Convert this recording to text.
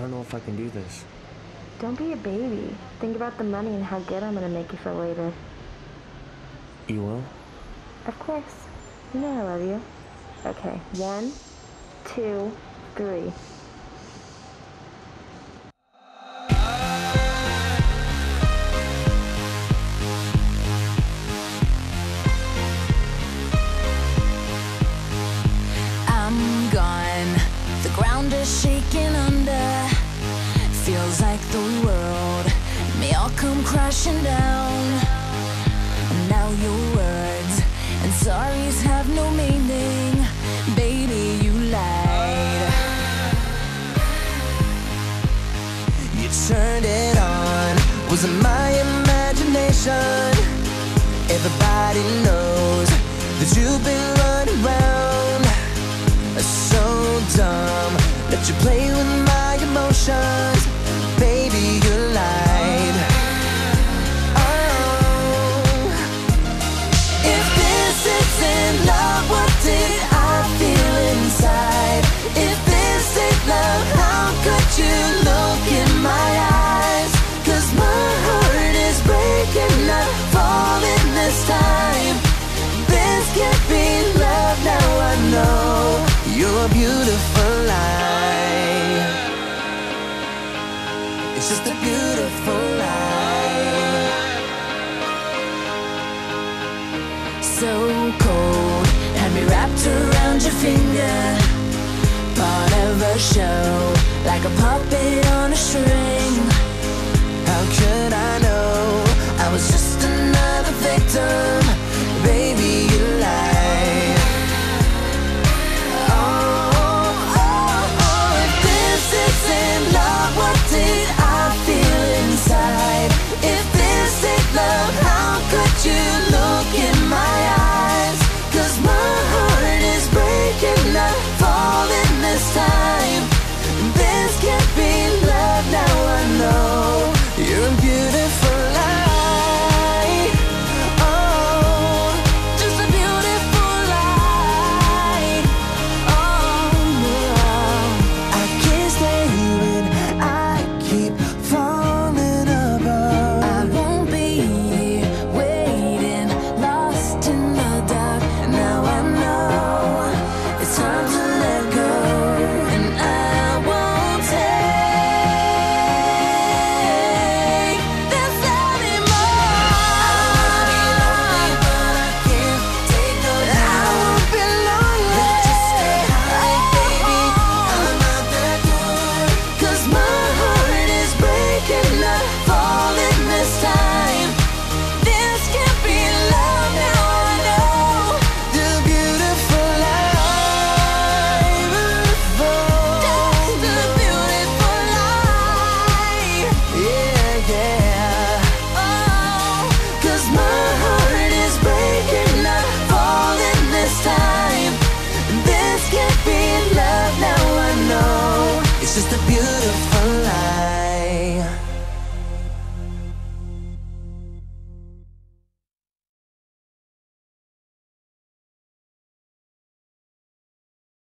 don't know if I can do this. Don't be a baby. Think about the money and how good I'm gonna make you feel later. You will? Of course. You know I love you. Okay, one, two, three. Crashing down. Now your words and sorries have no meaning. Baby, you lied. You turned it on. Was it my imagination? Everybody knows that you've been running just a beautiful lie. So cold, had me wrapped around your finger. Part of a show, like a puppet on a string.